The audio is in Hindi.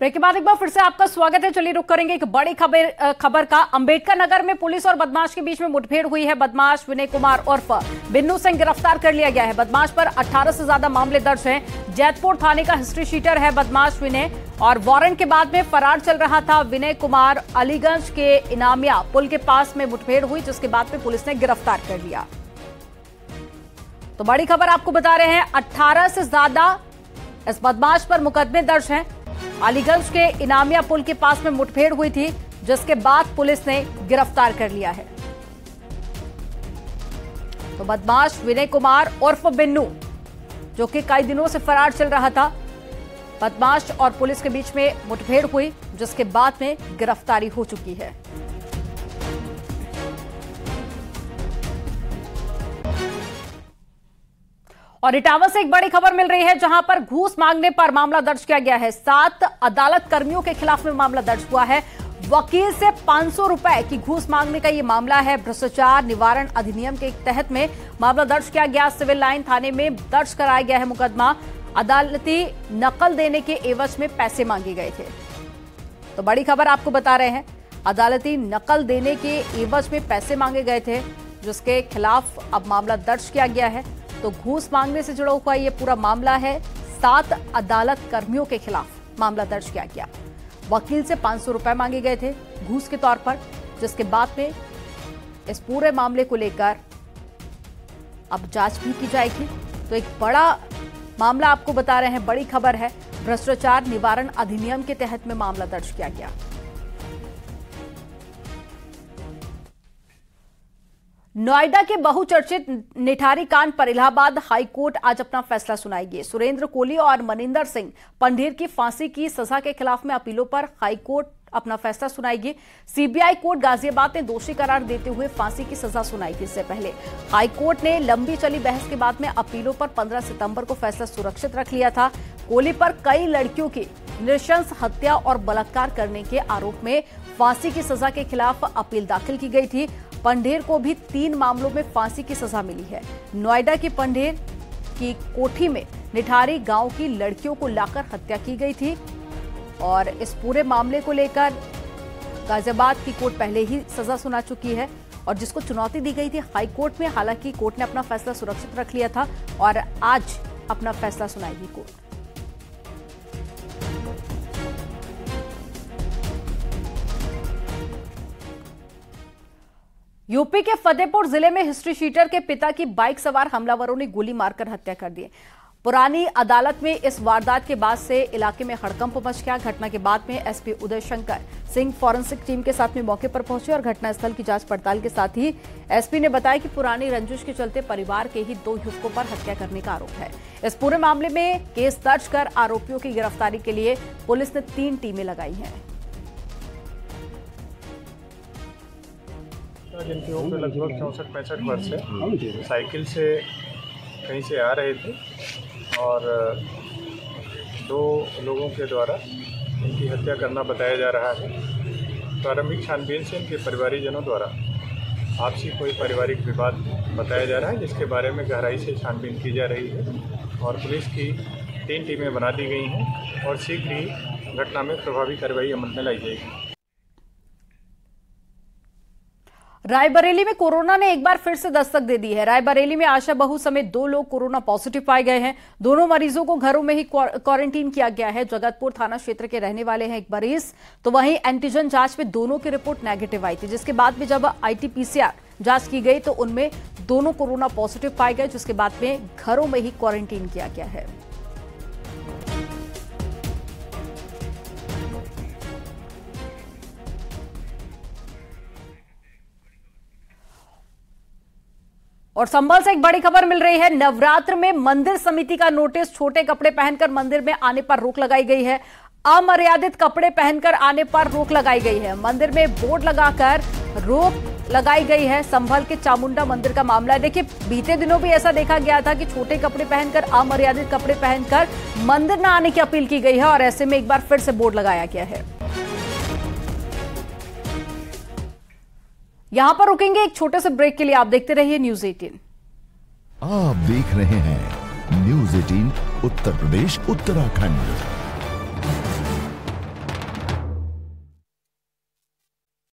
ब्रेक के बाद एक बार फिर से आपका स्वागत है। चलिए रुक करेंगे एक बड़ी खबर खबर का। अंबेडकर नगर में पुलिस और बदमाश के बीच में मुठभेड़ हुई है। बदमाश विनय कुमार उर्फ़ बिन्नू सिंह गिरफ़्तार कर लिया गया है। बदमाश पर 18 से ज़्यादा मामले दर्ज हैं। जैतपुर थाने का हिस्ट्री शीटर है बदमाश विनय। और वारंट के बाद में फरार चल रहा था विनय कुमार अलीगंज के इनामिया पुल के पास में मुठभेड़ हुई, जिसके बाद में पुलिस ने गिरफ़्तार कर लिया। तो बड़ी खबर आपको बता रहे हैं अट्ठारह से ज़्यादा इस बदमाश पर मुकदमे दर्ज हैं। अलीगंज के इनामिया पुल के पास में मुठभेड़ हुई थी, जिसके बाद पुलिस ने गिरफ़्तार कर लिया है। तो बदमाश विनय कुमार उर्फ़ बिन्नू, जो कि कई दिनों से फरार चल रहा था, बदमाश और पुलिस के बीच में मुठभेड़ हुई, जिसके बाद में गिरफ्तारी हो चुकी है। और इटावा से एक बड़ी खबर मिल रही है, जहाँ पर घूस मांगने पर मामला दर्ज किया गया है। सात अदालत कर्मियों के खिलाफ में मामला दर्ज हुआ है। वकील से 500 रुपए की घूस मांगने का ये मामला है। भ्रष्टाचार निवारण अधिनियम के तहत में मामला दर्ज किया गया। सिविल लाइन थाने में दर्ज कराया गया है मुकदमा। अदालती नकल देने के एवज में पैसे मांगे गए थे। तो बड़ी खबर आपको बता रहे हैं, अदालती नकल देने के एवज में पैसे मांगे गए थे, जिसके खिलाफ अब मामला दर्ज किया गया है। तो घूस मांगने से जुड़ा हुआ ये पूरा मामला है। सात अदालत कर्मियों के खिलाफ मामला दर्ज किया गया। वकील से 500 रुपए मांगे गए थे घूस के तौर पर, जिसके बाद में इस पूरे मामले को लेकर अब जाँच भी की जाएगी। तो एक बड़ा मामला आपको बता रहे हैं, बड़ी खबर है। भ्रष्टाचार निवारण अधिनियम के तहत में मामला दर्ज किया गया। नोएडा के बहुचर्चित निठारी कांड पर इलाहाबाद हाईकोर्ट आज अपना फैसला सुनाएगी। सुरेंद्र कोहली और मनिंदर सिंह पंढेर की फांसी की सजा के खिलाफ में अपीलों पर हाईकोर्ट अपना फैसला सुनाएगी। सीबीआई कोर्ट गाजियाबाद ने दोषी करार देते हुए फांसी की सजा सुनाई थी इससे पहले। हाईकोर्ट ने लंबी चली बहस के बाद में अपीलों पर 15 सितंबर को फैसला सुरक्षित रख लिया था। कोहली पर कई लड़कियों की नृशंस हत्या और बलात्कार करने के आरोप में फांसी की सजा के खिलाफ अपील दाखिल की गई थी। पंडेर को भी तीन मामलों में फांसी की सजा मिली है। नोएडा की पंडेर की कोठी में निठारी गाँव की लड़कियों को लाकर हत्या की गई थी और इस पूरे मामले को लेकर गाजियाबाद की कोर्ट पहले ही सजा सुना चुकी है और जिसको चुनौती दी गई थी हाई कोर्ट में। हालाँकि कोर्ट ने अपना फैसला सुरक्षित रख लिया था और आज अपना फैसला सुनाएगी कोर्ट। यूपी के फतेहपुर ज़िले में हिस्ट्री शीटर के पिता की बाइक सवार हमलावरों ने गोली मारकर हत्या कर दी। पुरानी अदालत में इस वारदात के बाद से इलाके में हड़कंप मच गया। घटना के बाद में SP Uday Shankar Singh forensic team के साथ में मौके पर पहुँचे और घटनास्थल की जाँच पड़ताल के साथ ही एसपी ने बताया कि पुरानी रंजिश के चलते परिवार के ही दो युवकों पर हत्या करने का आरोप है। इस पूरे मामले में केस दर्ज कर आरोपियों की गिरफ्तारी के लिए पुलिस ने तीन टीमें लगाई हैं। जिनकी उम्र लगभग चौंसठ पैंसठ वर्ष है। साइकिल से कहीं से आ रहे थे और दो लोगों के द्वारा इनकी हत्या करना बताया जा रहा है। प्रारंभिक छानबीन से इनके परिवारीजनों द्वारा आपसी कोई पारिवारिक विवाद बताया जा रहा है जिसके बारे में गहराई से छानबीन की जा रही है और पुलिस की तीन टीमें बना दी गई हैं और शीघ्र ही घटना में प्रभावी कार्रवाई अमल में लाई जाएगी। रायबरेली में कोरोना ने एक बार फिर से दस्तक दे दी है। रायबरेली में आशा बहू समेत दो लोग कोरोना पॉजिटिव पाए गए हैं। दोनों मरीजों को घरों में ही क्वारंटीन किया गया है। जगतपुर थाना क्षेत्र के रहने वाले हैं एक मरीज़। तो वहीं एंटीजन जाँच में दोनों की रिपोर्ट नेगेटिव आई थी, जिसके बाद में जब आईटीपीसीआर जाँच की गई तो उनमें दोनों कोरोना पॉजिटिव पाए गए, जिसके बाद में घरों में ही क्वारंटीन किया गया है। और संभल से एक बड़ी खबर मिल रही है। नवरात्र में मंदिर समिति का नोटिस, छोटे कपड़े पहनकर मंदिर में आने पर रोक लगाई गई है। अमर्यादित कपड़े पहनकर आने पर रोक लगाई गई है। मंदिर में बोर्ड लगाकर रोक लगाई गई है। संभल के चामुंडा मंदिर का मामला है। देखिए, बीते दिनों भी ऐसा देखा गया था कि छोटे कपड़े पहनकर, अमर्यादित कपड़े पहनकर मंदिर न आने की अपील की गई है और ऐसे में एक बार फिर से बोर्ड लगाया गया है। यहाँ पर रुकेंगे एक छोटे से ब्रेक के लिए। आप देखते रहिए न्यूज़ 18 आप देख रहे हैं न्यूज़ 18 उत्तर प्रदेश, उत्तराखंड।